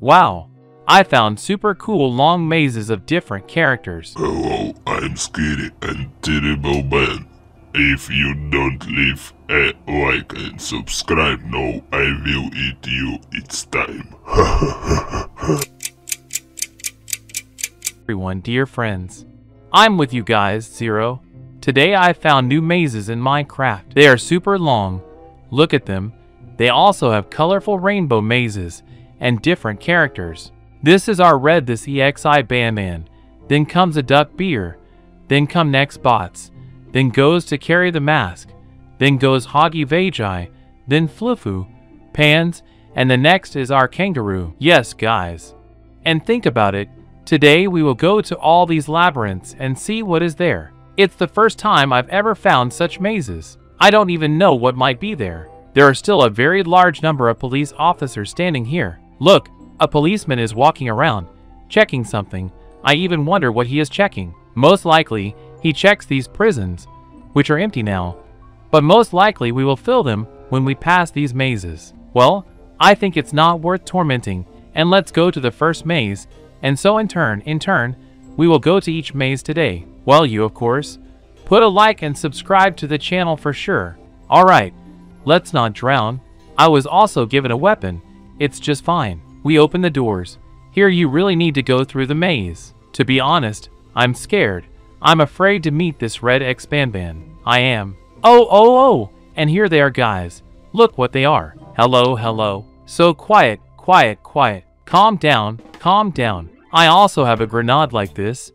Wow, I found super cool long mazes of different characters. Hello, I'm Scary and Terrible Man. If you don't leave a like and subscribe now, I will eat you. It's time. everyone, dear friends. I'm with you guys, Zero. Today I found new mazes in Minecraft. They are super long. Look at them. They also have colorful rainbow mazes and different characters. This is our red this EXI Bandman. Then comes a duck beer. Then come next bots. Then goes to carry the mask. Then goes Hoggy Vagi. Then Flufu, Pans, and the next is our kangaroo. Yes, guys. And think about it, Today we will go to all these labyrinths and see what is there. It's the first time I've ever found such mazes. I don't even know what might be there. There are still a very large number of police officers standing here. Look, a policeman is walking around, checking something. I even wonder what he is checking. Most likely, he checks these prisons, which are empty now. But most likely we will fill them when we pass these mazes. Well, I think it's not worth tormenting, and let's go to the first maze and so in turn, in turn, we will go to each maze today. Well, you, of course. Put a like and subscribe to the channel for sure. Alright, let's not drown. I was also given a weapon. It's just fine. We open the doors. Here you really need to go through the maze. To be honest, I'm scared. I'm afraid to meet this red X-Banban. I am. Oh, oh, oh! And here they are, guys. Look what they are. Hello, hello. So quiet, quiet, quiet. Calm down, calm down. I also have a grenade like this.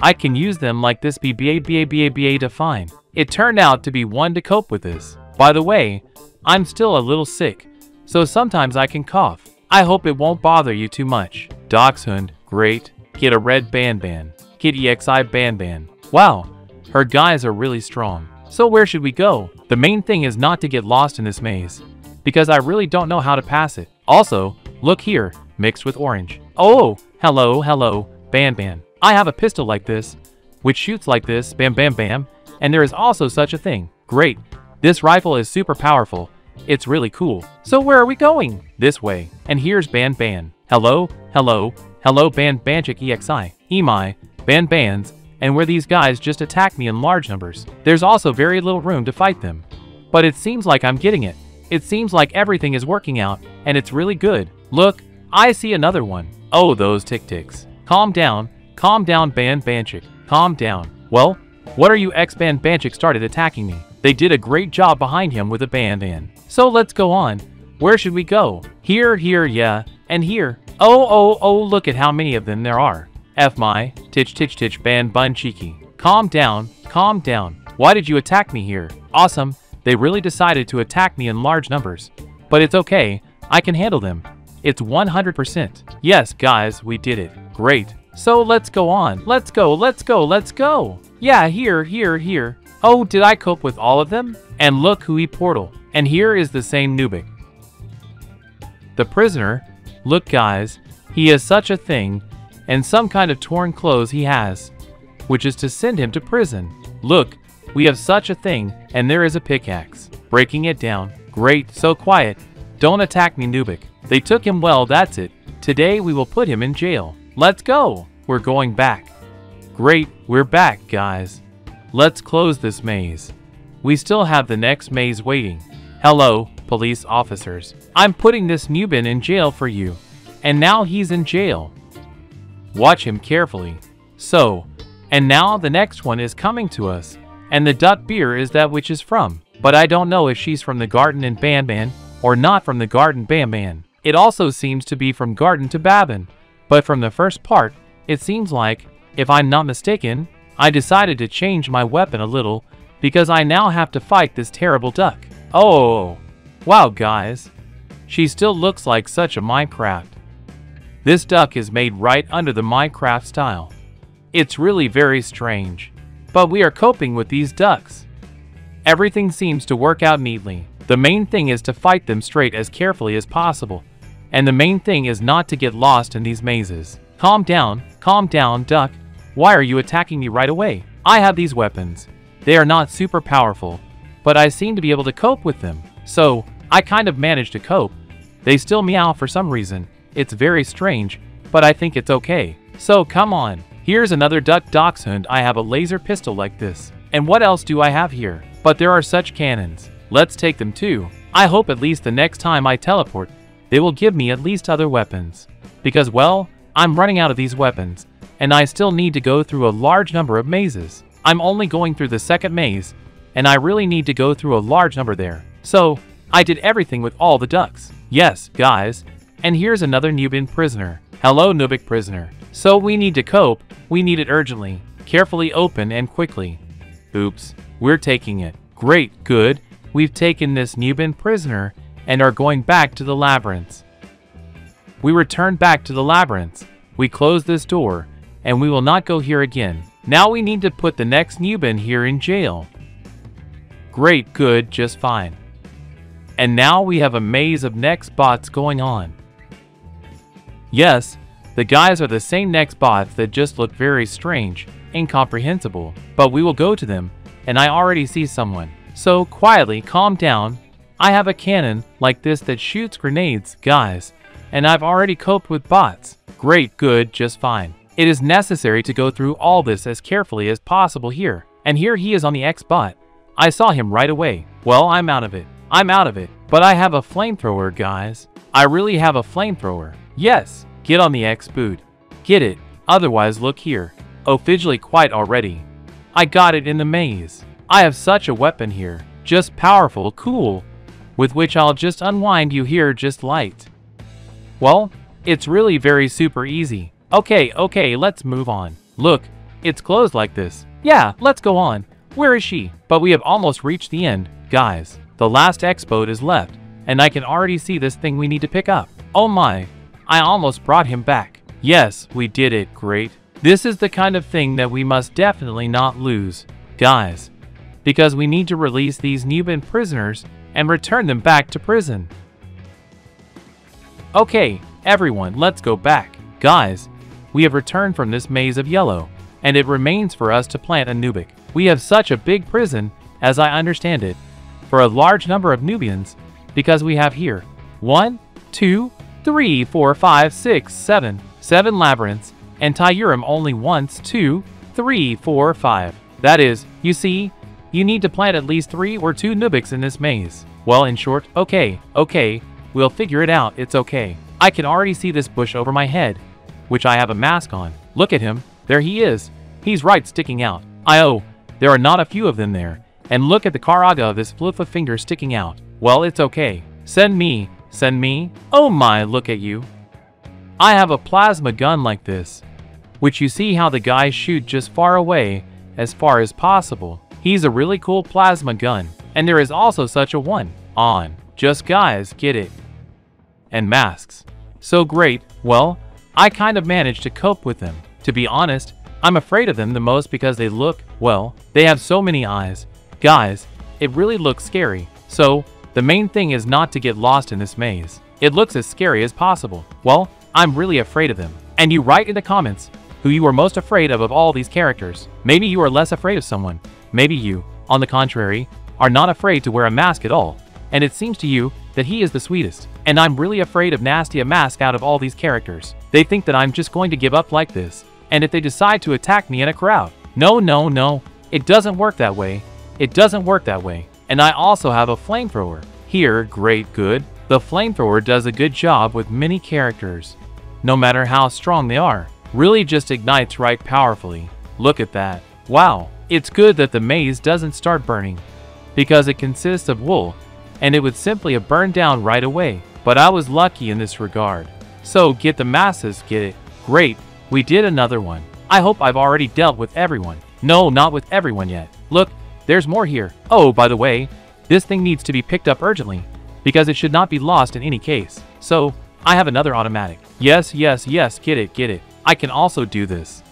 I can use them like this BBA BA BA BA define. It turned out to be one to cope with this. By the way, I'm still a little sick, so sometimes I can cough. I hope it won't bother you too much. Dachshund, great. Get a red Banban. Get EXI Banban. Wow, her guys are really strong. So where should we go? The main thing is not to get lost in this maze, because I really don't know how to pass it. Also, look here, mixed with orange. Oh, hello, hello, Banban. I have a pistol like this, which shoots like this, bam bam bam, and there is also such a thing. Great, this rifle is super powerful. It's really cool. So where are we going? This way. And here's Banban. Hello, hello, hello Ban Banchik EXI, EMI, Ban Bans, and where these guys just attack me in large numbers. There's also very little room to fight them. But it seems like I'm getting it. It seems like everything is working out, and it's really good. Look, I see another one. Oh, those tick-ticks. Calm down. Calm down, Ban Banchik. Calm down. Well, what are you ex-Ban Banchik started attacking me? They did a great job behind him with a band in. So let's go on. Where should we go? Here, here, yeah, and here. Oh, oh, oh, look at how many of them there are. F my, titch titch titch ban bun cheeky. Calm down, calm down. Why did you attack me here? Awesome, they really decided to attack me in large numbers. But it's okay, I can handle them. It's 100%. Yes, guys, we did it. Great. So let's go on. Let's go, let's go, let's go. Yeah, here, here, here. Oh, did I cope with all of them? And look who he portal. And here is the same Noobik. The prisoner. Look, guys, he has such a thing, and some kind of torn clothes he has, which is to send him to prison. Look, we have such a thing, and there is a pickaxe. Breaking it down. Great, so quiet. Don't attack me, Noobik. They took him well, that's it. Today we will put him in jail. Let's go! We're going back. Great, we're back, guys. Let's close this maze. We still have the next maze waiting. Hello, police officers. I'm putting this Nubin in jail for you. And now he's in jail. Watch him carefully. So, and now the next one is coming to us. And the Dut Beer is that which is from. But I don't know if she's from the garden in Banban or not from the garden Banban. It also seems to be from Garden to Babin, but from the first part, it seems like, if I'm not mistaken, I decided to change my weapon a little because I now have to fight this terrible duck. Oh, wow guys, she still looks like such a Minecraft. This duck is made right under the Minecraft style. It's really very strange, but we are coping with these ducks. Everything seems to work out neatly. The main thing is to fight them straight as carefully as possible and the main thing is not to get lost in these mazes. Calm down, calm down, duck. Why are you attacking me right away? I have these weapons. They are not super powerful, but I seem to be able to cope with them. So, I kind of managed to cope. They still meow for some reason, it's very strange, but I think it's okay. So come on. Here's another duck dachshund. I have a laser pistol like this. And what else do I have here? But there are such cannons. Let's take them too. I hope at least the next time I teleport, they will give me at least other weapons. Because well, I'm running out of these weapons, and I still need to go through a large number of mazes. I'm only going through the second maze, and I really need to go through a large number there. So, I did everything with all the ducks. Yes, guys. And here's another Nubian prisoner. Hello, Noobik prisoner. So we need to cope. We need it urgently. Carefully open and quickly. Oops. We're taking it. Great, good. We've taken this Nubian prisoner and are going back to the labyrinth. We return back to the labyrinth. We close this door, and we will not go here again. Now we need to put the next Nubian here in jail. Great, good, just fine. And now we have a maze of next bots going on. Yes, the guys are the same next bots that just look very strange, incomprehensible, but we will go to them, and I already see someone. So quietly, calm down. I have a cannon like this that shoots grenades, guys, and I've already coped with bots. Great, good, just fine. It is necessary to go through all this as carefully as possible here. And here he is on the X-Bot. I saw him right away. Well, I'm out of it. I'm out of it. But I have a flamethrower, guys. I really have a flamethrower. Yes, get on the X-Boot. Get it. Otherwise, look here. Oh, Officially quite already. I got it in the maze. I have such a weapon here. Just powerful, cool. With which I'll just unwind you here just light. Well, it's really very super easy. Okay, okay, let's move on. Look, it's closed like this. Yeah, let's go on. Where is she? But we have almost reached the end. Guys, the last X-Boat is left, and I can already see this thing we need to pick up. Oh my, I almost brought him back. Yes, we did it, great. This is the kind of thing that we must definitely not lose, guys, because we need to release these Nubian prisoners and return them back to prison. Okay, everyone, let's go back. Guys, we have returned from this maze of yellow, and it remains for us to plant a Noobik. We have such a big prison, as I understand it, for a large number of Nubians, because we have here one, two, three, four, five, six, seven, seven labyrinths, and Tyurum only once, two, three, four, five. That is, you see, you need to plant at least three or two Noobiks in this maze. Well, in short, okay, okay, we'll figure it out, it's okay. I can already see this bush over my head, which I have a mask on. Look at him, there he is. He's right sticking out. I oh, there are not a few of them there. And look at the Karaga of this fluffa finger sticking out. Well, it's okay. Send me. Send me. Oh my, look at you. I have a plasma gun like this, which you see how the guys shoot just far away, as far as possible. He's a really cool plasma gun, and there is also such a one, on. Just guys, get it. And masks. So great, well, I kind of managed to cope with them. To be honest, I'm afraid of them the most because they look, well, they have so many eyes. Guys, it really looks scary. So, the main thing is not to get lost in this maze. It looks as scary as possible. Well, I'm really afraid of them. And you write in the comments who you are most afraid of of all these characters. Maybe you are less afraid of someone. Maybe you, on the contrary, are not afraid to wear a mask at all. And it seems to you that he is the sweetest. And I'm really afraid of Nasty a mask out of all these characters. They think that I'm just going to give up like this. And if they decide to attack me in a crowd. No, no, no. It doesn't work that way. It doesn't work that way. And I also have a flamethrower. Here, great good. The flamethrower does a good job with many characters. No matter how strong they are. Really just ignites right powerfully. Look at that. Wow. It's good that the maze doesn't start burning. Because it consists of wool. And it would simply have burned down right away. But I was lucky in this regard. So get the masses, get it. Great. We did another one. I hope I've already dealt with everyone. No, not with everyone yet. Look, there's more here. Oh, by the way, this thing needs to be picked up urgently, because it should not be lost in any case. So, I have another automatic. Yes, yes, yes, get it, get it. I can also do this.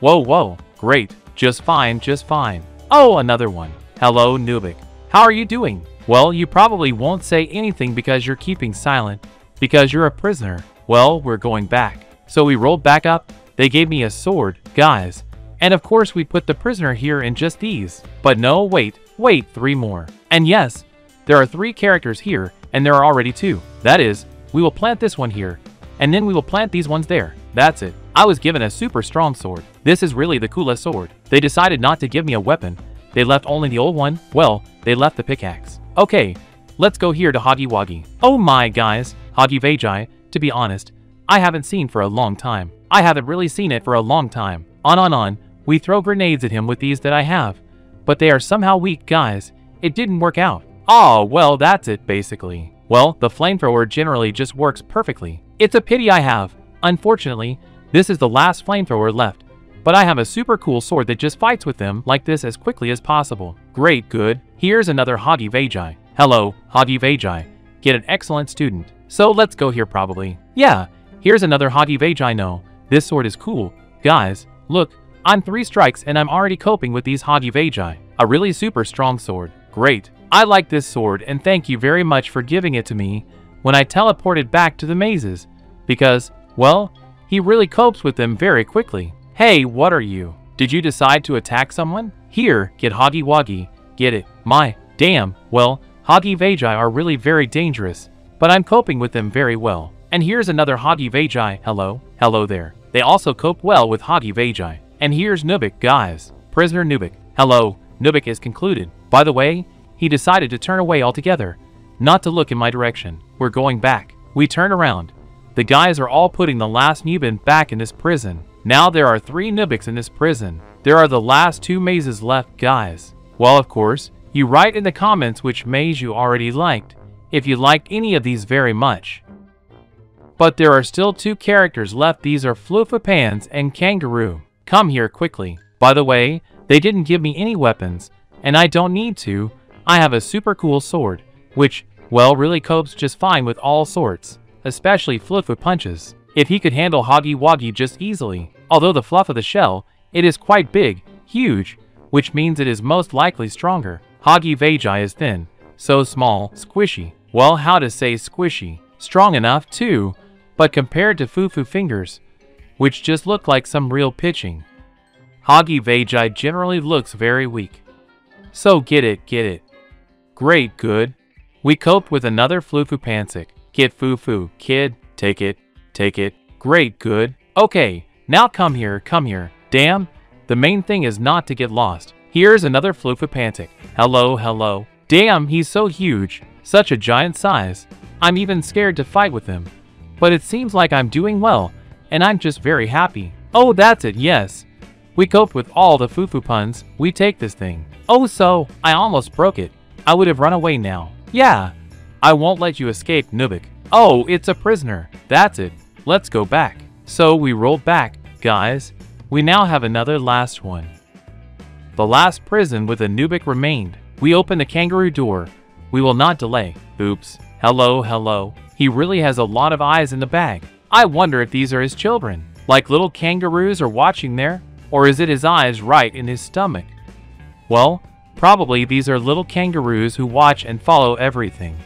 Whoa, whoa, great. Just fine, just fine. Oh, another one. Hello, Noobik. How are you doing? Well, you probably won't say anything because you're keeping silent, because you're a prisoner. Well, we're going back. So we rolled back up, they gave me a sword, guys, and of course we put the prisoner here in just these. But no, wait, wait, three more. And yes, there are three characters here, and there are already two. That is, we will plant this one here, and then we will plant these ones there. That's it. I was given a super strong sword. This is really the coolest sword. They decided not to give me a weapon. They left only the old one. Well, they left the pickaxe. Okay, let's go here to Woggy. Oh my guys, Hoggy Vagi, to be honest, I haven't seen for a long time. I haven't really seen it for a long time. On on on, we throw grenades at him with these that I have. But they are somehow weak, guys. It didn't work out. Oh, well, that's it, basically. Well, the flamethrower generally just works perfectly. It's a pity I have. Unfortunately, this is the last flamethrower left. But I have a super cool sword that just fights with them like this as quickly as possible. Great, good. Here's another Hoggy Vagi. Hello, Hoggy Vagi. Get an excellent student. So let's go here probably. Yeah, here's another Hoggy Vagi no. This sword is cool. Guys, look, I'm three strikes and I'm already coping with these Hoggy Vagi. A really super strong sword. Great. I like this sword and thank you very much for giving it to me when I teleported back to the mazes. Because, well, he really copes with them very quickly. Hey, what are you? Did you decide to attack someone? Here, get Hoggy Woggy. Get it. My, damn. Well, Hoggy Vagi are really very dangerous, but I'm coping with them very well. And here's another Hoggy Vagi. Hello. Hello there. They also cope well with Hoggy Vagi. And here's Noobik, guys. Prisoner Noobik. Hello. Noobik is concluded. By the way, he decided to turn away altogether, not to look in my direction. We're going back. We turn around. The guys are all putting the last Nubin back in this prison. Now there are three Noobiks in this prison. There are the last two mazes left, guys. Well, of course, you write in the comments which maze you already liked, if you like any of these very much. But there are still two characters left. These are Floofapans and Kangaroo. Come here quickly. By the way, they didn't give me any weapons, and I don't need to. I have a super cool sword, which, well, really copes just fine with all sorts, especially Floofa punches. If he could handle Hoggy Woggy just easily, although the fluff of the shell, it is quite big, huge, which means it is most likely stronger. Hoggy Vagi is thin, so small, squishy. Well, how to say squishy? Strong enough, too, but compared to Fufu Fingers, which just look like some real pitching. Hagi Vagi generally looks very weak. So get it, get it. Great, good. We cope with another Flufu Pansic. Get Fufu, kid, take it, take it. Great, good. Okay, now come here, come here. Damn, the main thing is not to get lost. Here's another Flufu Flufapantic. Hello, hello. Damn, he's so huge. Such a giant size. I'm even scared to fight with him. But it seems like I'm doing well, and I'm just very happy. Oh, that's it, yes. We coped with all the fufu puns. We take this thing. Oh, so, I almost broke it. I would have run away now. Yeah, I won't let you escape, Noobik. Oh, it's a prisoner. That's it. Let's go back. So we rolled back, guys. We now have another last one. The last prison with a Noobik remained. We open the kangaroo door. We will not delay. Oops. Hello, hello. He really has a lot of eyes in the bag. I wonder if these are his children. Like little kangaroos are watching there? Or is it his eyes right in his stomach? Well, probably these are little kangaroos who watch and follow everything.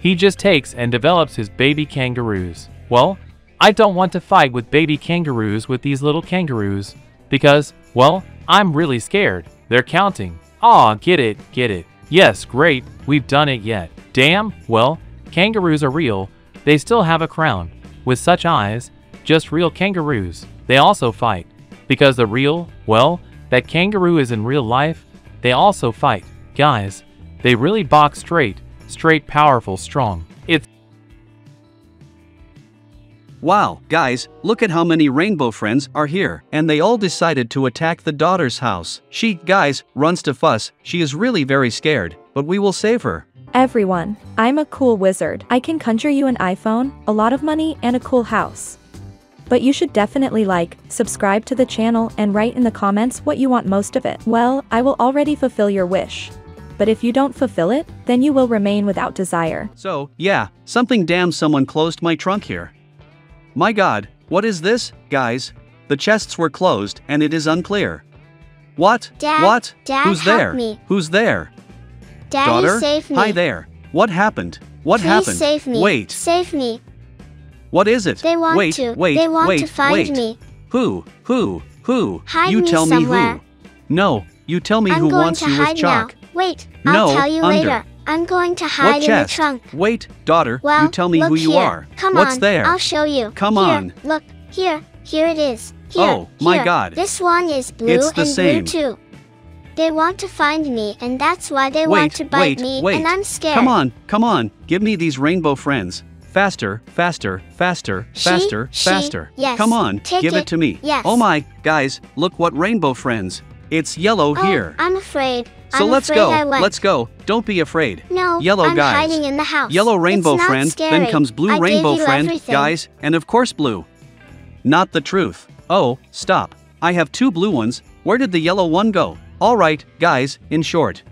He just takes and develops his baby kangaroos. Well, I don't want to fight with baby kangaroos with these little kangaroos because, well, I'm really scared. They're counting. Aw, get it, get it. Yes, great, we've done it yet. Damn, well, kangaroos are real. They still have a crown. With such eyes, just real kangaroos. They also fight. Because the real, well, that kangaroo is in real life, they also fight. Guys, they really box straight, straight powerful strong. It's Wow, guys, look at how many rainbow friends are here. And they all decided to attack the daughter's house. She, guys, runs to fuss. She is really very scared, but we will save her. Everyone, I'm a cool wizard. I can conjure you an iPhone, a lot of money, and a cool house. But you should definitely like, subscribe to the channel, and write in the comments what you want most of it. Well, I will already fulfill your wish. But if you don't fulfill it, then you will remain without desire. So, yeah, something damn someone closed my trunk here. My god, what is this, guys? The chests were closed and it is unclear. What? Dad, what? Dad, Who's help there? me. Who's there? Daddy, Daughter? save me. Hi there. What happened? What Please happened? save me. Wait. Save me. What is it? They want wait, to. Wait, They want wait, to find wait. me. Who? Who? Who? Hide you me tell somewhere. me who. No, you tell me I'm who wants to you with chalk. now. Wait, no, I'll tell you under. later. I'm going to hide What in the trunk. Wait, daughter, Well, you tell me who you here. are. Come What's on, there? I'll show you. Come Here, on. Look, here, here it is. Here, Oh, my. God. This one is blue It's the and same. blue too. They want to find me, and that's why they wait, want to bite wait, me, wait. and I'm scared. Come on, come on. Give me these rainbow friends. Faster, faster, faster, She, faster, she, faster. yes. Come on, Take give it. it. to me. Yes. Oh my, guys, look what rainbow friends. It's yellow Oh, here. I'm afraid. So I'm let's afraid go. Let's go. Don't be afraid. No, Yellow I'm guys. hiding in the house. Yellow rainbow friend, scary. then comes blue I rainbow friend, everything. guys, and of course blue. Not the truth. Oh, stop. I have two blue ones. Where did the yellow one go? Alright, guys, in short.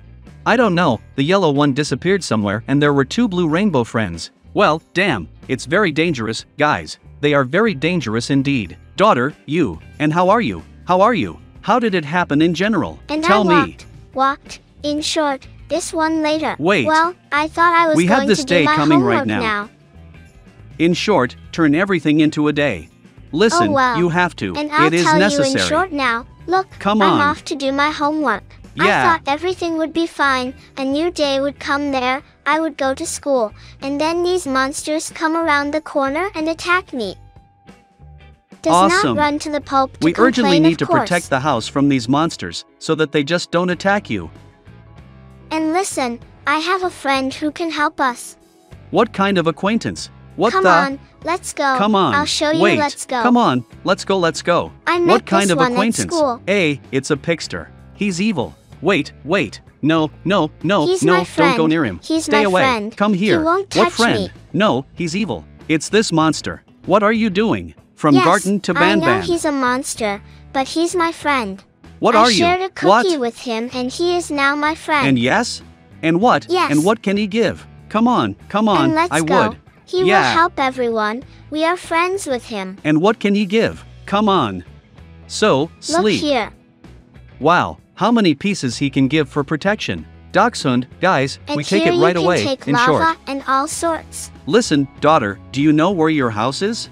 I don't know, the yellow one disappeared somewhere and there were two blue rainbow friends. Well, damn, it's very dangerous, guys. They are very dangerous indeed. Daughter, you, and how are you? How are you? How did it happen in general? And Tell I me. walked, walked. In short, this one later. Wait. Well, I thought I was We have going this to day do my coming right now. now. In short, turn everything into a day. Listen, oh well. you have to. And I'll it is tell necessary. you in short now. Look, Come I'm off to do my homework. Yeah. I thought everything would be fine. A new day would come there. I would go to school, and then these monsters come around the corner and attack me. Does Awesome. not run to the Pope to we urgently need to protect the house from these monsters so that they just don't attack you. And listen, I have a friend who can help us. What kind of acquaintance? What Come the? on, let's go. Come on. I'll show you. Wait. Let's go. Come on. Let's go. Let's go. I what kind this of one at acquaintance? school. A. It's a pigster. He's evil. Wait. Wait. No. No. No. He's no. my Don't go near him. He's Stay my away. friend. Come He here. won't what friend? me. No. He's evil. It's this monster. What are you doing? From yes, Garten to I Ban know Ban. he's a monster, but he's my friend. What I are you? shared a cookie what? with him, and he is now my friend. And yes? And what? Yes. And what can he give? Come on, come on, I go. would. He will help everyone. We are friends with him. And what can he give? Come on. So, sleep. Look here. Wow, how many pieces he can give for protection. Dachshund, guys, And we take it right you can away. take in lava short. and all sorts. Listen, daughter, do you know where your house is?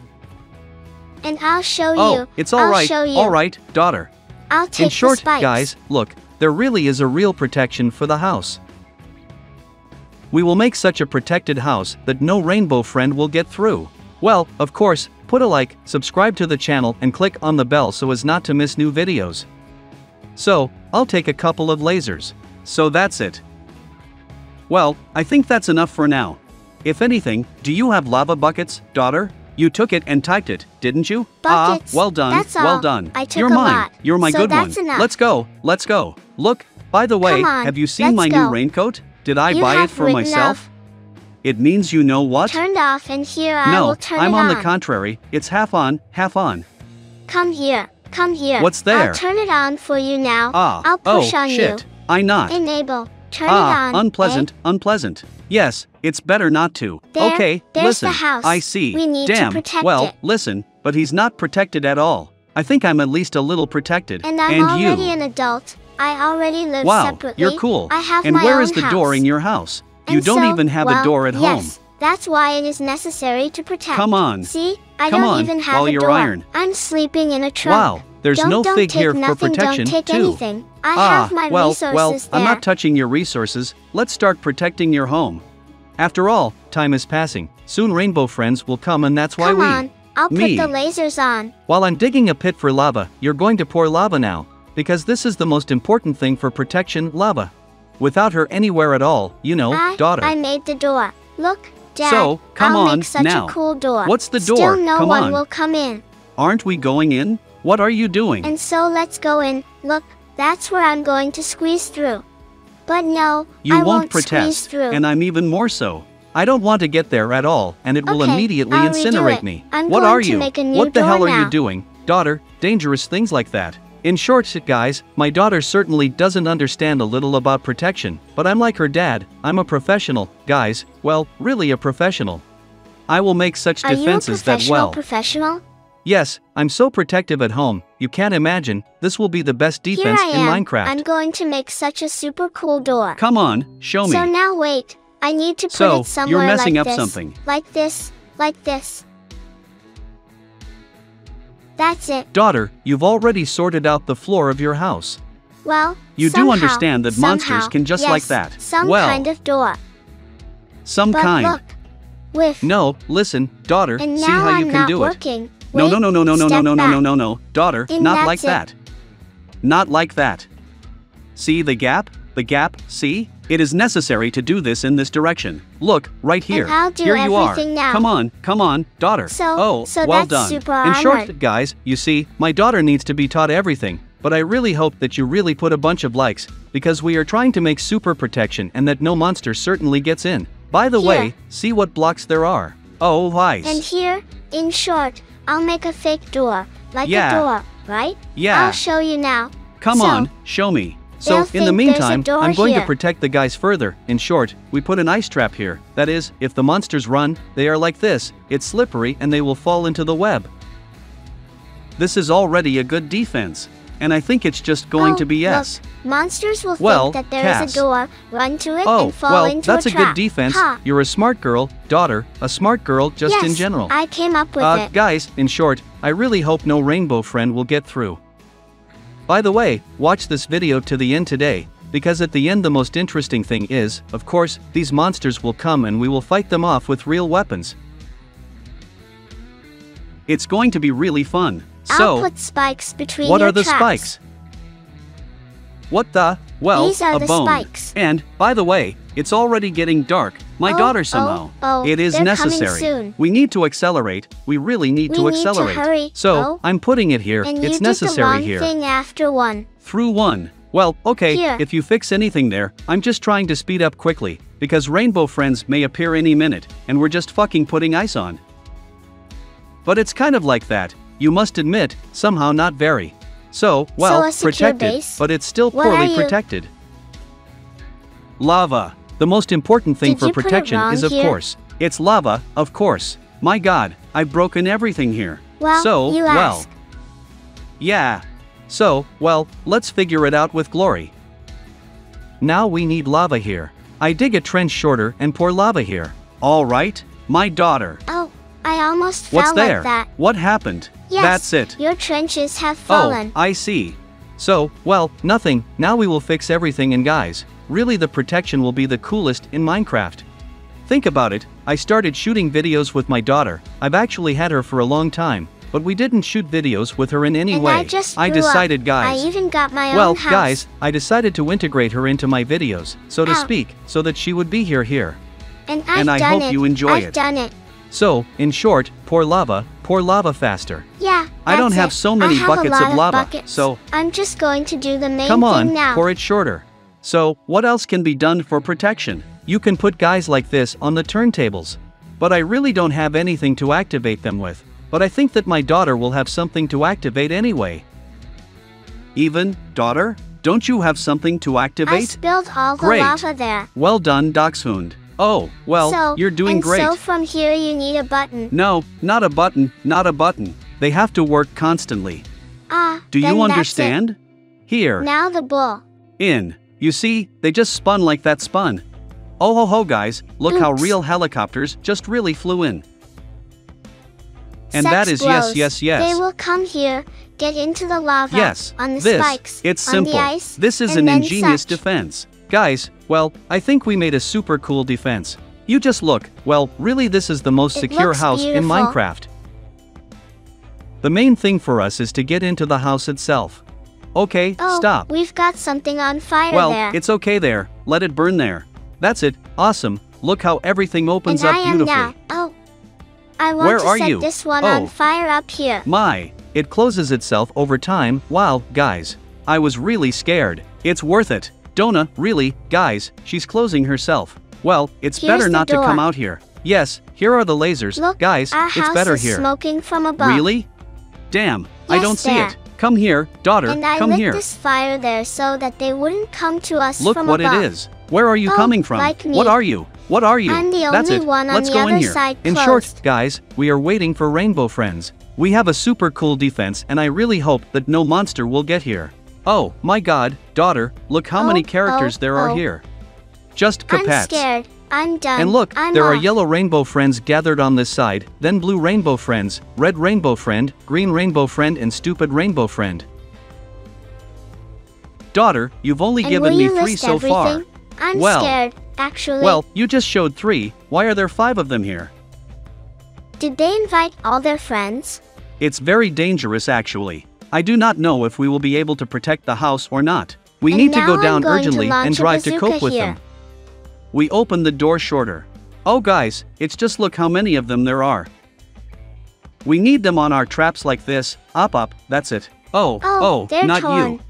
And I'll show oh, you. it's all right. show you. All right, daughter. I'll take in short, guys, look, there really is a real protection for the house. We will make such a protected house that no rainbow friend will get through. Well, of course, put a like, subscribe to the channel and click on the bell so as not to miss new videos. So, I'll take a couple of lasers. So that's it. Well, I think that's enough for now. If anything, do you have lava buckets, daughter? You took it and typed it, didn't you? Buckets. Ah, well done. That's Well done. I took You're a mine. lot. You're my So good that's one. enough. Let's go. Let's go. Look, by the way, have you seen let's my go. new raincoat? Did I You buy it for myself? It means you know what? Turned off, and here I no, will turn I'm it on on. the contrary. It's half on, half on. Come here. Come here. What's there? I'll turn it on for you now. Ah, I'll push oh, on shit. I not. Enable. Turn ah, it on. unpleasant, eh? unpleasant. Yes, it's better not to. There, okay, there's listen. the house. I see. We need to Damn. protect well, it. listen, but he's not protected at all. I think I'm at least a little protected. And I'm already you. an adult. I already live wow, separately. you're cool. I have and my where own is the house. door in your house? you don't so, even have well, a door at yes, home. That's why it is necessary to protect. Come on. See, I Come don't on, even have while a you're door. iron. I'm sleeping in a trunk. Wow, there's don't, no don't fig here for protection, Don't take too. anything. I ah, have my well, resources well, there. I'm not touching your resources. Let's start protecting your home. After all, time is passing. Soon rainbow friends will come and that's why Come we on, I'll me. put the lasers on. While I'm digging a pit for lava, you're going to pour lava now, because this is the most important thing for protection, lava. Without her anywhere at all, you know, I, daughter. I made the door. Look, Dad. So, come I'll on, make such now. a cool door. What's the door? Still no Come one on. will come in. Aren't we going in? What are you doing? And so let's go in. Look, that's where I'm going to squeeze through. But no, you I won't squeeze protest, through. and I'm even more so. I don't want to get there at all, and it will Okay, immediately I'll incinerate me. I'm what going are to you? make a new what the hell door are now. you doing? Daughter, dangerous things like that. In short, guys, my daughter certainly doesn't understand a little about protection, but I'm like her dad, I'm a professional, guys, well, really a professional. I will make such Are you a defenses that well. professional? yes, I'm so protective at home, you can't imagine, this will be the best Here defense I in am. Minecraft. I'm going to make such a super cool door. Come on, show me. So now wait. I need to put So, it somewhere you're messing like up this. something. Like this. Like this. That's it. Daughter, you've already sorted out the floor of your house. Well, You do somehow- understand that monsters somehow, can just yes, like that. Some Well- kind of door. Some but kind. look. With. No, listen, daughter, and see how I'm you can do it. working. No, Wait, no, no, no, no, no, no, step no, no, no, no, no. Daughter, And not like it. that. Not like that. See the gap? The gap, see? It is necessary to do this in this direction. Look, right here. I'll do here you are. now. Come on, come on, daughter. So- oh, so well that's done. super in short, armored. guys, you see, my daughter needs to be taught everything. But I really hope that you really put a bunch of likes, because we are trying to make super protection and that no monster certainly gets in. By the Here. way, see what blocks there are. Oh, nice. And here, in short, I'll make a fake door. Like Yeah. a door, right? Yeah. I'll show you now. Come So, on, show me. So, they'll in the think there's a meantime, I'm going to protect the guys further. In short, we put an ice trap here. That is, if the monsters run, they are like this it's slippery and they will fall into the web. This is already a good defense. And I think it's just going Oh, to be yes. Look, monsters will Well, think that there is Cass. a door, run to it, Oh, and fall well, into that's a a, good defense. Ha. You're a smart girl, daughter, a smart girl just yes, in general. I came up with Uh, it. guys, in short, I really hope no rainbow friend will get through. By the way, watch this video to the end today, because at the end the most interesting thing is, of course, these monsters will come and we will fight them off with real weapons. It's going to be really fun. So, I'll put spikes between what are the traps. spikes? What the? Well, These are a the bone. spikes. And, by the way, it's already getting dark. My Oh, daughter oh, somehow. oh, it is necessary. We need to accelerate. We really need We to need to accelerate. So, Oh. I'm putting it here. And it's necessary here. thing after one. Through one. Well, okay, Here. if you fix anything there, I'm just trying to speed up quickly, because rainbow friends may appear any minute, and we're just fucking putting ice on. But it's kind of like that, you must admit, somehow not very. So, well, secure protected, base? but it's still What poorly protected. Lava. The most important thing Did for you put it protection is, of here? course, it's lava, of course. My god, I've broken everything here. Well, so, you well. ask. Yeah. So, well, let's figure it out with glory. Now we need lava here. I dig a trench shorter and pour lava here. All right, my daughter. Oh, I almost fell What's there? like that. What happened? Yes, That's it. Your trenches have oh, fallen. Oh, I see. So, well, nothing. Now we will fix everything and guys, really the protection will be the coolest in Minecraft. Think about it, I started shooting videos with my daughter. I've actually had her for a long time, but we didn't shoot videos with her in any and way. I just up. decided, guys. I even got my Well, own house. guys, I decided to integrate her into my videos, so to Ow. speak, so that she would be here here. and I've and I done hope it. you enjoy I've it. done it. So, in short, pour lava, pour lava faster. Yeah. I don't have it. so many have buckets of lava, buckets. so- I'm just going to do the main Come on, thing now. pour it shorter. So, what else can be done for protection? You can put guys like this on the turntables. But I really don't have anything to activate them with. But I think that my daughter will have something to activate anyway. Even, daughter? Don't you have something to activate? I spilled all the Great. lava there. Well done, Dachshund. Oh, well, so, you're doing great. So from here you need a button. no, not a button, not a button. They have to work constantly. Ah. Do you understand? Here. Now the bull. In. You see, they just spun like that spun. Oh ho ho guys, look how real helicopters just really flew in. And Sex that is yes, blows. yes, yes. They will come here, get into the lava, yes, on the this, spikes, it's simple. ice, this is an ingenious such. defense. Guys, well, I think we made a super cool defense. You just look, well, really this is the most It secure house in. Minecraft. The main thing for us is to get into the house itself. Okay, Oh, stop. we've got something on fire Well, there. it's okay there. Let it burn there. That's it. Awesome. Look how everything opens and up I am beautifully. now. Oh, I want Where to are set you? this one Oh. on fire up here. My, it closes itself over time. Wow, guys. I was really scared. It's worth it. Donna, really, guys, she's closing herself. Well, it's Here's better not to door. come out here. Yes, here are the lasers. Look, guys, our it's house better is here. smoking from above. Really? Damn, I don't see there. it. Come here, daughter, And I come lit here. this fire there so that they wouldn't come to us Look from what above. it is. Where are you Oh, coming from? like me. What are you? What are you? I'm the That's it. one on Let's the go in here. side In short, guys, we are waiting for rainbow friends. We have a super cool defense and I really hope that no monster will get here. Oh, my god, daughter, look how Oh, many characters oh, there are oh. here. Just I'm scared. I'm done. And look, I'm there are yellow rainbow friends gathered on this side, then blue rainbow friends, red rainbow friend, green rainbow friend, and stupid rainbow friend. Daughter, you've only And given me three so far. everything? I'm well, scared, actually. Well, you just showed three. Why are there five of them here? Did they invite all their friends? It's very dangerous actually. I do not know if we will be able to protect the house or not. We And need to go I'm down urgently and drive to cope with here. them. We open the door shorter. Oh guys, it's just look how many of them there are. We need them on our traps like this. Up up, that's it. Oh, Oh, oh, not torn. you.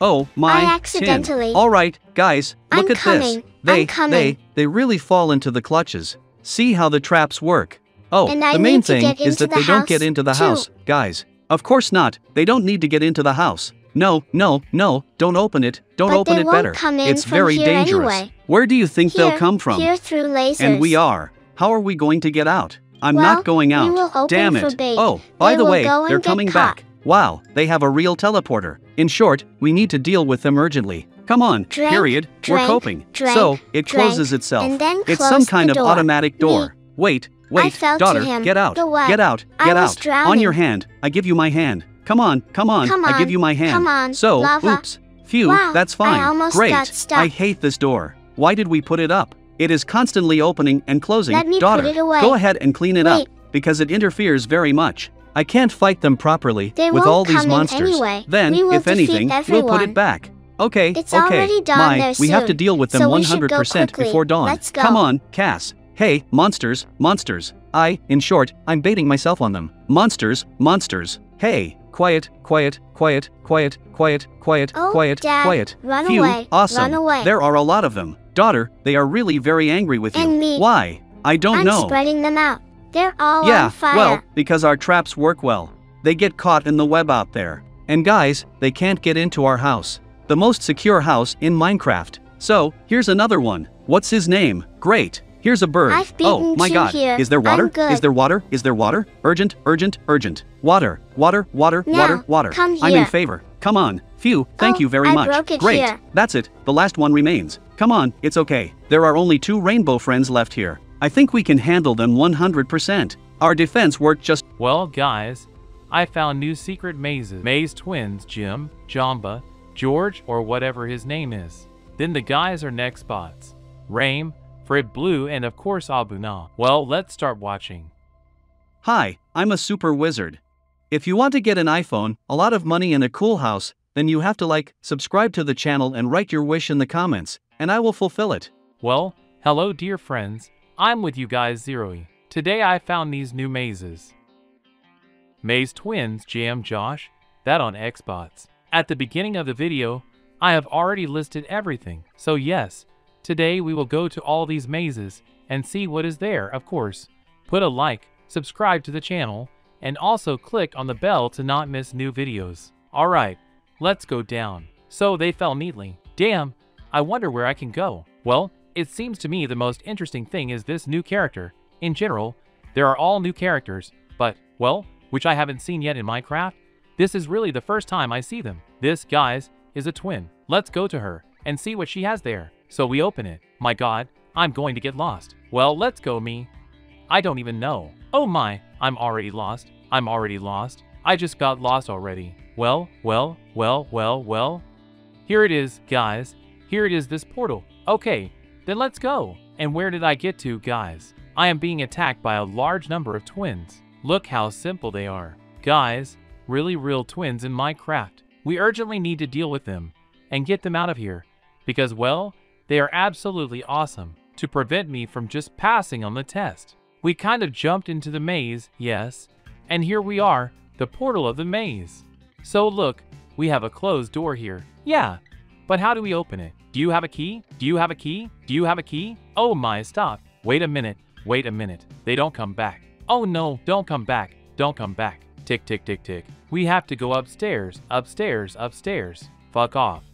Oh, my I accidentally- All right, guys, look I'm at coming. this. They they they really fall into the clutches. See how the traps work. Oh, And I the main thing is that the they don't get into the too. house, guys. Of course not. They don't need to get into the house. No, no, no, don't open it. Don't But open it better. it's very dangerous. anyway. Where do you think Here, they'll come from? Here through lasers. And we are. How are we going to get out? I'm Well, not going out. Damn it. Oh, by They the way, they're coming caught. back. Wow, they have a real teleporter. In short, we need to deal with them urgently. Come on, Drank, period. We're coping. drank, so, it closes itself. it's some kind of automatic door. Wait, wait, daughter, get out. Get out. I Get was out. On your hand. I give you my hand. Come on, come on. Come I give you my hand. come on, So, lava. oops. Phew, Wow, that's I fine. almost Great. got stuck. I hate this door. Why did we put it up? It is constantly opening and closing. Let me put daughter, it away. go ahead and clean it Wait. up because it interferes very much. I can't fight them properly They with all these monsters. anyway. Then, if anything, we'll put it back. Okay, It's okay. My, we have to deal with them so we should go 100% before dawn. Let's go. Come on, Cass. Hey, monsters, monsters. I, in short, I'm baiting myself on them. Monsters, monsters. Hey, quiet, quiet, quiet, quiet, quiet, quiet, Oh, quiet, Dad, quiet. run Phew, away, awesome. run away. There are a lot of them. Daughter, they are really very angry with you. And me. Why? I don't I'm know. spreading them out. They're all Yeah, on fire. well, because our traps work well. They get caught in the web out there. And guys, they can't get into our house. The most secure house in Minecraft. So, here's another one. What's his name? Great. Here's a bird. I've oh, my two god. here. Is there water? Is there water? Is there water? Urgent, urgent, urgent. Water, water, water, Now, water, water. come here. I'm in favor. Come on. Phew, thank Oh, you very I much. broke it Great. here. That's it. The last one remains. Come on, it's okay. There are only two rainbow friends left here. I think we can handle them 100%. Our defense worked just Well, guys, I found new secret mazes. Maze twins, Jim, Jamba, George, or whatever his name is. Then the guys are next spots. Rame, Fred Blue, and of course Abuna. Well, let's start watching. Hi, I'm a super wizard. If you want to get an iPhone, a lot of money, and a cool house, then you have to like, subscribe to the channel, and write your wish in the comments, and I will fulfill it. Well, hello dear friends, I'm with you guys Zeroy. Today I found these new mazes. Maze Twins Jam Josh, that on Xbox. At the beginning of the video, I have already listed everything, so yes, today we will go to all these mazes and see what is there, of course. Put a like, subscribe to the channel, and also click on the bell to not miss new videos. Alright, let's go down. So they fell neatly. Damn, I wonder where I can go. Well, it seems to me the most interesting thing is this new character. In general, there are all new characters, but, well, which I haven't seen yet in Minecraft. This is really the first time I see them. This, guys, is a twin. Let's go to her and see what she has there. So we open it. My god, I'm going to get lost. Well, let's go, me. I don't even know. Oh my, I'm already lost. I'm already lost. I just got lost already. Well, well, well, well, well. Here it is, guys. Here it is, this portal. Okay, then let's go. And where did I get to, guys? I am being attacked by a large number of twins. Look how simple they are. Guys, really real twins in Minecraft. We urgently need to deal with them and get them out of here because, well, they are absolutely awesome to prevent me from just passing on the test. We kind of jumped into the maze, yes, and here we are, the portal of the maze. So look, we have a closed door here. Yeah, but how do we open it? Do you have a key? Do you have a key? Do you have a key? Oh my, stop. Wait a minute. Wait a minute. They don't come back. Oh no, don't come back. Don't come back. Tick, tick, tick, tick. We have to go upstairs, upstairs, upstairs. Fuck off.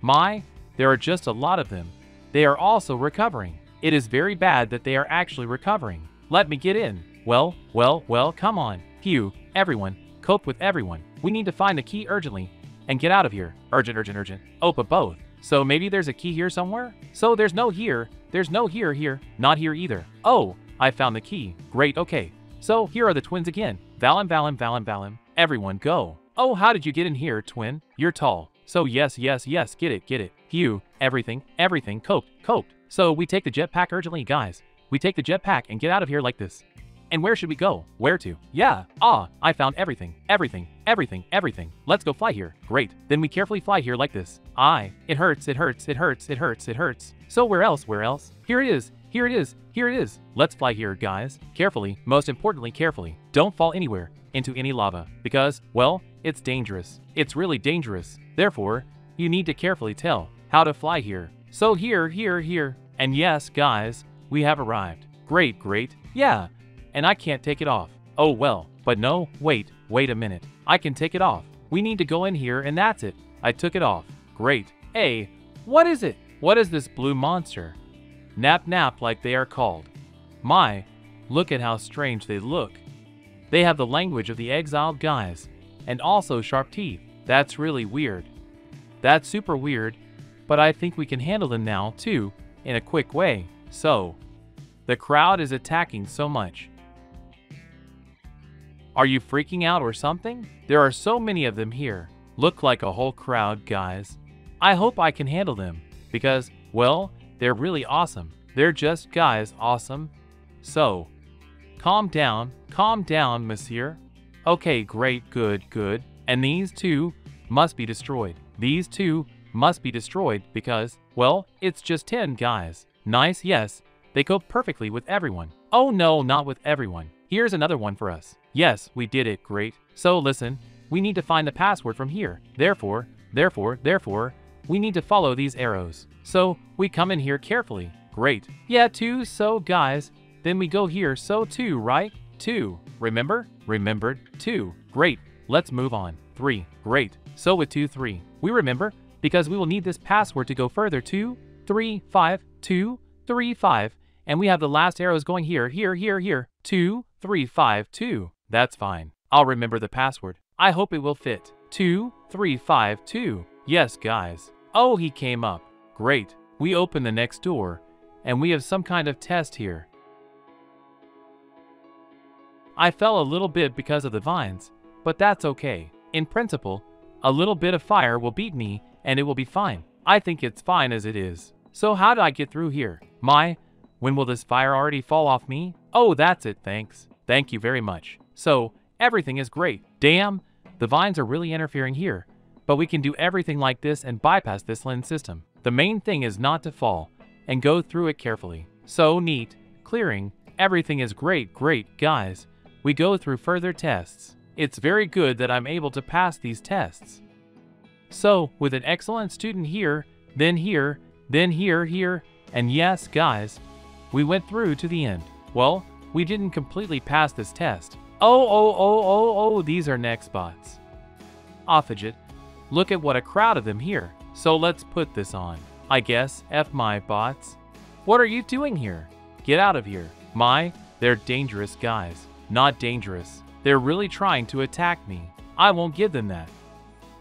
My, there are just a lot of them. They are also recovering. It is very bad that they are actually recovering. Let me get in. Well, well, well, come on. Phew, everyone, cope with everyone. We need to find the key urgently and get out of here. Urgent, urgent, urgent. But both. So maybe there's a key here somewhere? So there's no here. There's no here here. Not here either. Oh, I found the key. Great, okay. So here are the twins again. Valim, Valim, Valim, Valim. Everyone go. Oh, how did you get in here, twin? You're tall. So yes, yes, yes, get it, get it. Phew, everything, everything, coked, coked. So we take the jetpack urgently, guys. We take the jetpack and get out of here like this. And where should we go? Where to? Yeah, ah, I found everything, everything, everything, everything. Let's go fly here. Great. Then we carefully fly here like this. I. It hurts, it hurts, it hurts, it hurts, it hurts. So where else, where else? Here it is, here it is, here it is. Let's fly here, guys. Carefully, most importantly, carefully. Don't fall anywhere, into any lava, because, well, it's dangerous. It's really dangerous. Therefore, you need to carefully tell how to fly here. So here, here, here. And yes, guys, we have arrived. Great, great. Yeah, and I can't take it off. Oh well, but no, wait, wait a minute. I can take it off. We need to go in here and that's it. I took it off. Great. Hey, what is it? What is this blue monster? Nap nap like they are called. My, look at how strange they look. They have the language of the exiled guys, and also sharp teeth. That's really weird. That's super weird, but I think we can handle them now, too, in a quick way. So, the crowd is attacking so much. Are you freaking out or something? There are so many of them here. Look like a whole crowd, guys. I hope I can handle them, because, well, they're really awesome. They're just guys awesome. So, calm down, calm down, monsieur. Okay, great, good, good. And these two must be destroyed. These two must be destroyed because, well, it's just 10 guys. Nice, yes. They go perfectly with everyone. Oh no, not with everyone. Here's another one for us. Yes, we did it, great. So listen, we need to find the password from here. Therefore, therefore, therefore, we need to follow these arrows. So, we come in here carefully. Great. Yeah, two, so guys, then we go here, so two, right? Two. Remember? Remembered. Two. Great. Let's move on. Three. Great. So with two, three. We remember because we will need this password to go further. Two, three, five, two, three, five. And we have the last arrows going here, here, here, here. Two, three, five, two. That's fine. I'll remember the password. I hope it will fit. 2352. Yes, guys. Oh, he came up. Great. We open the next door, and we have some kind of test here. I fell a little bit because of the vines, but that's okay. In principle, a little bit of fire will beat me, and it will be fine. I think it's fine as it is. So how do I get through here? My, when will this fire already fall off me? Oh, that's it, thanks. Thank you very much. So, everything is great. Damn, the vines are really interfering here. But we can do everything like this and bypass this lens system. The main thing is not to fall, and go through it carefully. So neat, clearing, everything is great, great, guys. We go through further tests. It's very good that I'm able to pass these tests. So, with an excellent student here, then here, then here, here, and yes, guys, we went through to the end. Well, we didn't completely pass this test. Oh, oh, oh, oh, oh, these are next bots. Offidget, look at what a crowd of them here. So let's put this on. I guess, F my bots. What are you doing here? Get out of here. My, they're dangerous guys. Not dangerous. They're really trying to attack me. I won't give them that.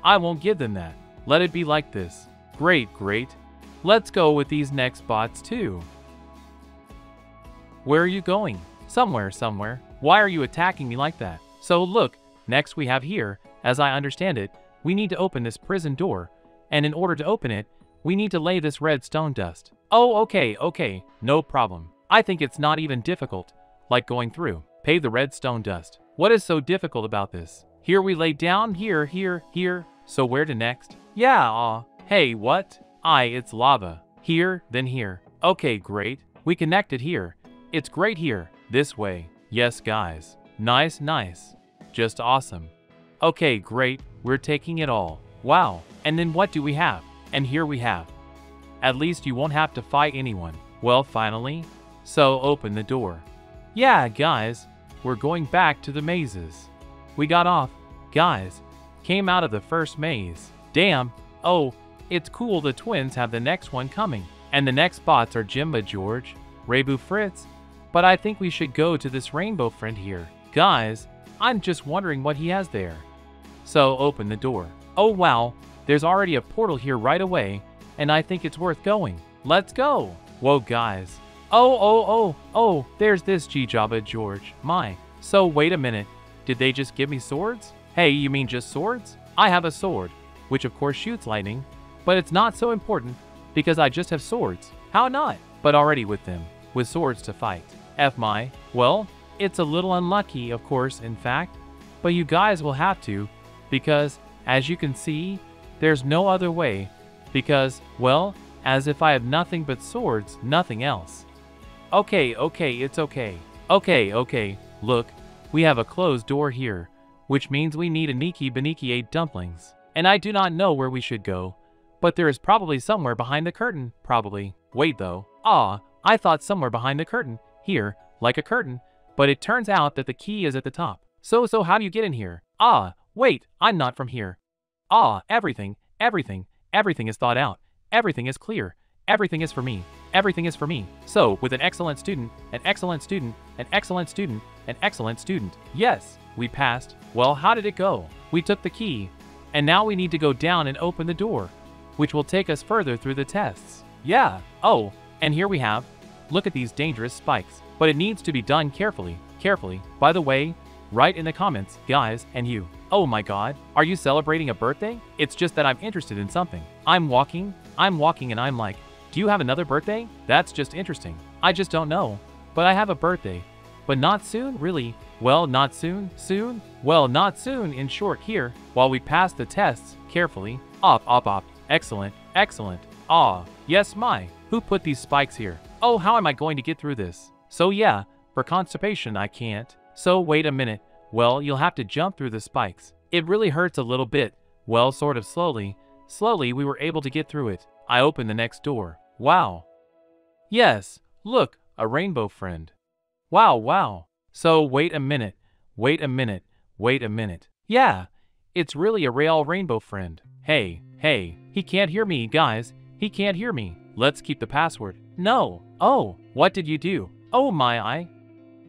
I won't give them that. Let it be like this. Great, great. Let's go with these next bots too. Where are you going? Somewhere, somewhere. Why are you attacking me like that? So look, next we have here, as I understand it, we need to open this prison door, and in order to open it, we need to lay this red stone dust. Oh, okay, okay, no problem. I think it's not even difficult, like going through. Pave the red stone dust. What is so difficult about this? Here we lay down, here, here, here. So where to next? Yeah, aw. Hey, what? I, it's lava. Here, then here. Okay, great. We connected here. It's great here. This way. Yes, guys. Nice, nice. Just awesome. Okay, great. We're taking it all. Wow. And then what do we have? And here we have. At least you won't have to fight anyone. Well, finally. So open the door. Yeah, guys. We're going back to the mazes. We got off. Guys. Came out of the first maze. Damn. Oh, it's cool the twins have the next one coming. And the next bots are Jimba George, Rebu Fritz, but I think we should go to this rainbow friend here. Guys, I'm just wondering what he has there. So open the door. Oh wow, there's already a portal here right away, and I think it's worth going. Let's go. Whoa guys. Oh, oh, oh, oh, there's this G-Jabba George. My. So wait a minute, did they just give me swords? Hey, you mean just swords? I have a sword, which of course shoots lightning, but it's not so important because I just have swords. How not? But already with them, with swords to fight. F my, well, it's a little unlucky, of course, in fact, but you guys will have to, because, as you can see, there's no other way, because, well, as if I have nothing but swords, nothing else. Okay, okay, it's okay. Okay, okay, look, we have a closed door here, which means we need a Niki Beniki 8 dumplings. And I do not know where we should go, but there is probably somewhere behind the curtain, probably. Wait though, ah, I thought somewhere behind the curtain, here, like a curtain, but it turns out that the key is at the top. So, so how do you get in here? Ah, wait, I'm not from here. Ah, everything, everything, everything is thought out. Everything is clear. Everything is for me. Everything is for me. So, with an excellent student, an excellent student, an excellent student, an excellent student. Yes, we passed. Well, how did it go? We took the key, and now we need to go down and open the door, which will take us further through the tests. Yeah. Oh, and here we have. Look at these dangerous spikes. But it needs to be done carefully, carefully. By the way, write in the comments, guys, and you. Oh my god, are you celebrating a birthday? It's just that I'm interested in something. I'm walking, I'm walking and I'm like, do you have another birthday? That's just interesting. I just don't know. But I have a birthday. But not soon, really. Well, not soon, soon? Well, not soon, in short, here. While we pass the tests, carefully. Op, op, op. Excellent, excellent. Ah, yes, my. Who put these spikes here? Oh, how am I going to get through this? So yeah, for constipation I can't. So wait a minute. Well, you'll have to jump through the spikes. It really hurts a little bit. Well, sort of slowly. Slowly we were able to get through it. I opened the next door. Wow. Yes, look, a rainbow friend. Wow, wow. So wait a minute. Wait a minute. Wait a minute. Yeah, it's really a real rainbow friend. Hey, hey, he can't hear me, guys. He can't hear me. Let's keep the password. No. Oh, what did you do? Oh my eye.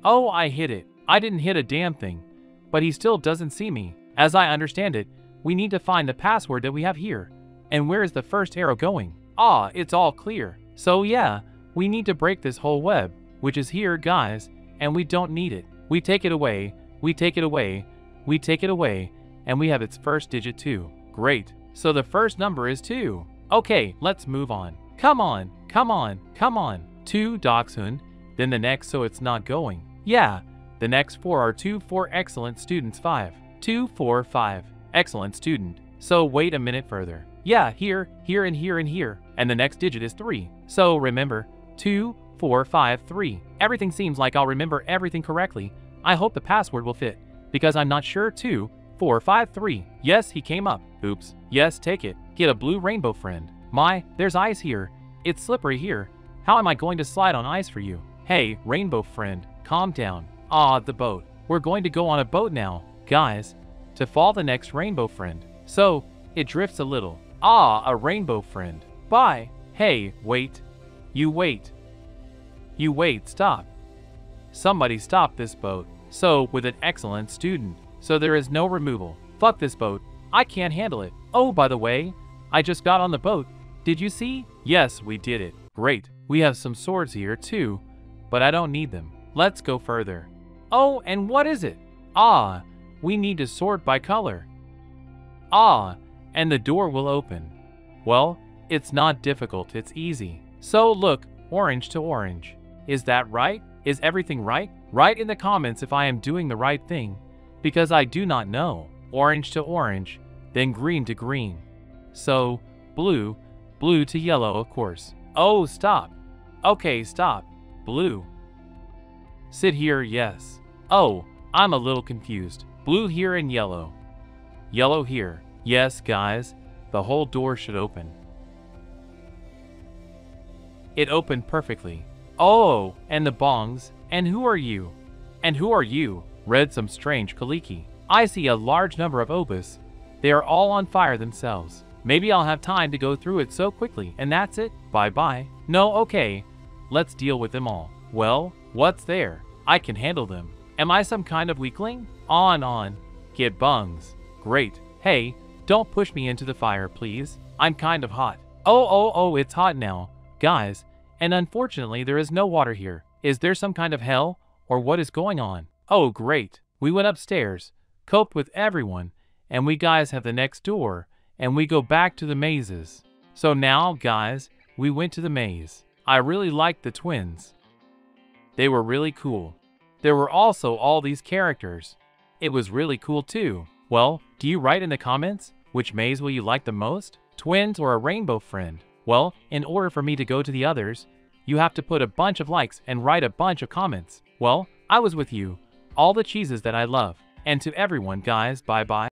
Oh, I hit it. I didn't hit a damn thing. But he still doesn't see me. As I understand it, we need to find the password that we have here. And where is the first arrow going? Ah, it's all clear. So yeah, we need to break this whole web, which is here, guys, and we don't need it. We take it away, we take it away, we take it away, and we have its first digit too. Great. So the first number is 2. Okay, let's move on. Come on, come on, come on. 2 Dachshund, then the next so it's not going. Yeah, the next 4 are 2 4 excellent students 5. 2 4 5. Excellent student. So wait a minute further. Yeah, here, here and here and here. And the next digit is 3. So remember, 2 4 5 3. Everything seems like I'll remember everything correctly. I hope the password will fit because I'm not sure 2 4 5 3. Yes, he came up. Oops. Yes, take it. Get a blue rainbow friend. My, there's ice here. It's slippery here. How am I going to slide on ice for you? Hey, rainbow friend, calm down. Ah, the boat. We're going to go on a boat now, guys, to fall the next rainbow friend. So, it drifts a little. Ah, a rainbow friend. Bye. Hey, wait. You wait. You wait, stop. Somebody stop this boat. So, with an excellent student. So there is no removal. Fuck this boat. I can't handle it. Oh, by the way, I just got on the boat. Did you see? Yes, we did it. Great. We have some swords here, too. But I don't need them. Let's go further. Oh, and what is it? Ah, we need to sort by color. Ah, and the door will open. Well, it's not difficult, it's easy. So look, orange to orange. Is that right? Is everything right? Write in the comments if I am doing the right thing, because I do not know. Orange to orange, then green to green. So, blue, blue to yellow, of course. Oh, stop. Okay, stop. Blue. Sit here, yes. Oh, I'm a little confused. Blue here and yellow. Yellow here. Yes, guys, the whole door should open. It opened perfectly. Oh, and the bongs. And who are you? And who are you? Read some strange Kaliki. I see a large number of obus. They are all on fire themselves. Maybe I'll have time to go through it so quickly, and that's it? Bye-bye. No, okay. Let's deal with them all. Well, what's there? I can handle them. Am I some kind of weakling? On, on. Get bungs. Great. Hey, don't push me into the fire, please. I'm kind of hot. Oh, oh, oh, it's hot now. Guys, and unfortunately there is no water here. Is there some kind of hell? Or what is going on? Oh, great. We went upstairs, coped with everyone, and we guys have the next door, and we go back to the mazes. So now, guys, we went to the maze. I really liked the twins. They were really cool. There were also all these characters. It was really cool too. Well, do you write in the comments? Which maze will you like the most? Twins or a rainbow friend? Well, in order for me to go to the others, you have to put a bunch of likes and write a bunch of comments. Well, I was with you. All the cheeses that I love. And to everyone, guys, bye bye.